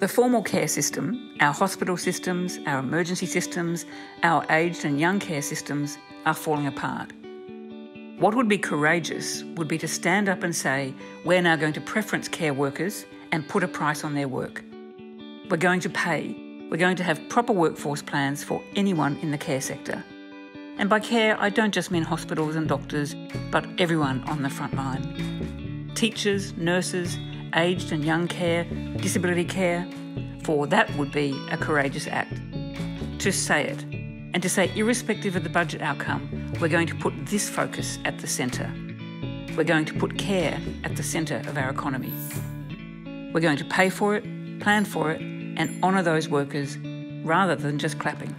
The formal care system, our hospital systems, our emergency systems, our aged and young care systems are falling apart. What would be courageous would be to stand up and say, we're now going to preference care workers and put a price on their work. We're going to pay. We're going to have proper workforce plans for anyone in the care sector. And by care, I don't just mean hospitals and doctors, but everyone on the front line. Teachers, nurses, aged and young care, disability care, for that would be a courageous act. To say it, and to say, irrespective of the budget outcome, we're going to put this focus at the centre. We're going to put care at the centre of our economy. We're going to pay for it, plan for it, and honour those workers rather than just clapping.